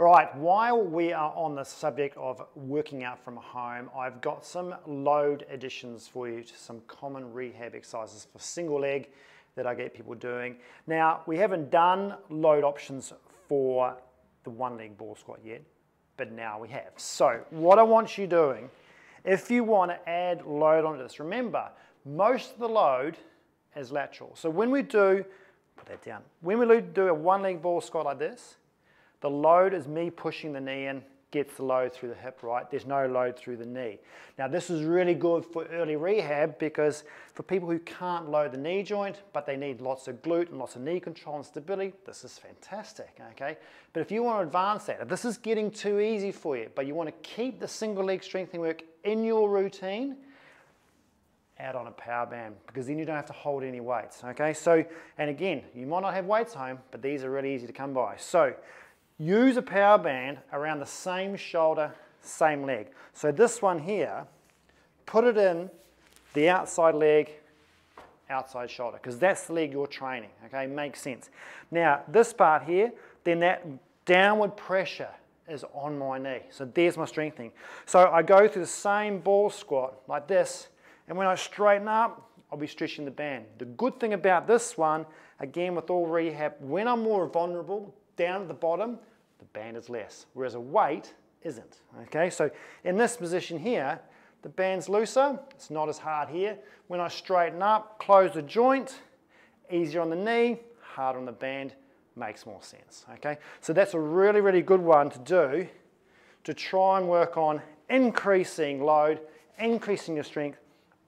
All right, while we are on the subject of working out from home, I've got some load additions for you to some common rehab exercises for single leg that I get people doing. Now, we haven't done load options for the one leg ball squat yet, but now we have. So what I want you doing, if you want to add load onto this, remember, most of the load is lateral. So when we do, put that down, when we do a one leg ball squat like this, the load is me pushing the knee in, gets the load through the hip, right? There's no load through the knee. Now this is really good for early rehab because for people who can't load the knee joint, but they need lots of glute and lots of knee control and stability, this is fantastic, okay? But if you want to advance that, if this is getting too easy for you, but you want to keep the single leg strengthening work in your routine, add on a power band because then you don't have to hold any weights, okay? So, and again, you might not have weights home, but these are really easy to come by. So, use a power band around the same shoulder, same leg. So this one here, put it in the outside leg, outside shoulder, because that's the leg you're training, okay? Makes sense. Now, this part here, then that downward pressure is on my knee. So there's my strengthening. So I go through the same ball squat like this, and when I straighten up, I'll be stretching the band. The good thing about this one, again with all rehab, when I'm more vulnerable, down at the bottom, the band is less, whereas a weight isn't. Okay, so in this position here, the band's looser, it's not as hard here. When I straighten up, close the joint, easier on the knee, harder on the band, makes more sense. Okay, so that's a really, really good one to do to try and work on increasing load, increasing your strength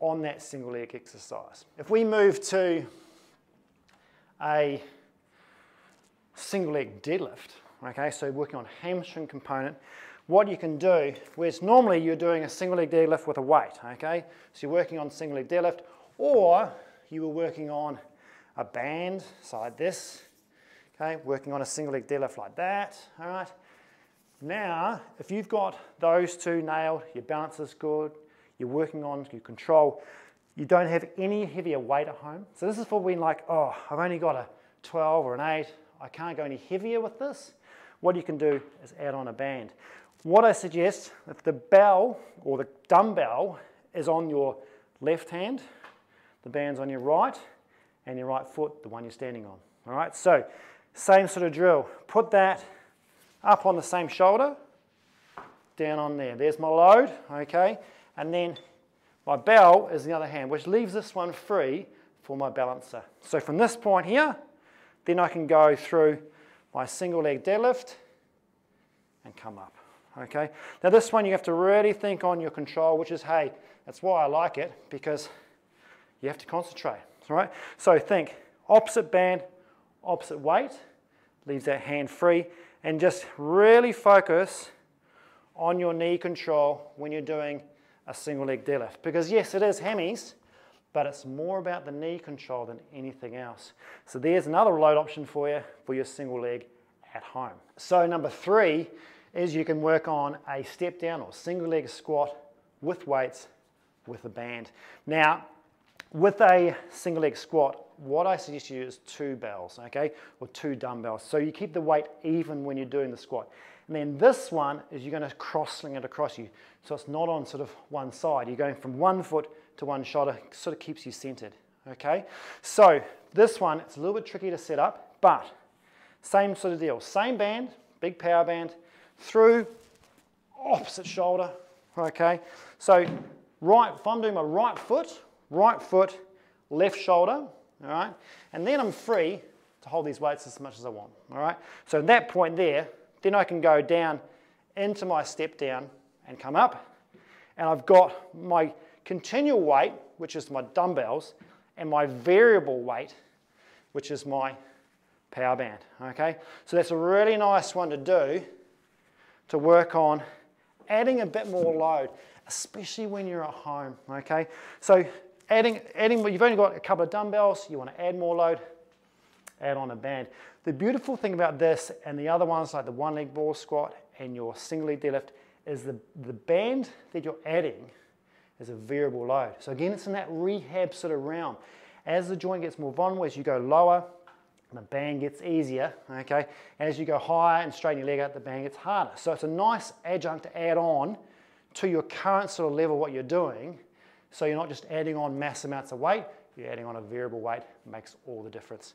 on that single leg exercise. If we move to a single leg deadlift, okay, so working on hamstring component, what you can do, whereas normally you're doing a single leg deadlift with a weight, okay, so you're working on single leg deadlift, or you were working on a band, so like this, okay, working on a single leg deadlift like that, all right. Now, if you've got those two nailed, your balance is good, you're working on your control, you don't have any heavier weight at home. So this is for when like, oh, I've only got a 12 or an 8, I can't go any heavier with this what you can do is add on a band. What I suggest, if the bell or the dumbbell is on your left hand, the band's on your right, and your right foot, the one you're standing on. All right, so same sort of drill. Put that up on the same shoulder, down on there. There's my load, okay? And then my bell is the other hand, which leaves this one free for my balancer. So from this point here, then I can go through my single leg deadlift and come up. Okay, now this one you have to really think on your control, which is, hey, that's why I like it, because you have to concentrate, all right? So think opposite band, opposite weight, leaves that hand free, and just really focus on your knee control when you're doing a single leg deadlift. Because yes, it is hammies, but it's more about the knee control than anything else. So there's another load option for you for your single leg at home. So number three is you can work on a step down or single leg squat with weights with a band. Now, with a single leg squat, what I suggest you is two bells, okay, or two dumbbells. So you keep the weight even when you're doing the squat. And then this one is you're going to cross sling it across you. So it's not on sort of one side. You're going from one foot to one shoulder, sort of keeps you centered, okay? So this one, it's a little bit tricky to set up, but same sort of deal. Same band, big power band, through opposite shoulder, okay? So right, if I'm doing my right foot, right foot, left shoulder, all right? And then I'm free to hold these weights as much as I want, all right? So at that point there, then I can go down into my step down and come up. And I've got my continual weight, which is my dumbbells, and my variable weight, which is my power band, okay? So that's a really nice one to do to work on adding a bit more load, especially when you're at home, okay? So adding, adding, you've only got a couple of dumbbells, you want to add more load, add on a band. The beautiful thing about this and the other ones like the one leg ball squat and your single leg deadlift is the, the band that you're adding is a variable load. So again, it's in that rehab sort of realm. As the joint gets more vulnerable, as you go lower, the band gets easier, okay? As you go higher and straighten your leg out, the band gets harder. So it's a nice adjunct to add on to your current sort of level what you're doing. So you're not just adding on mass amounts of weight, you're adding on a variable weight, makes all the difference.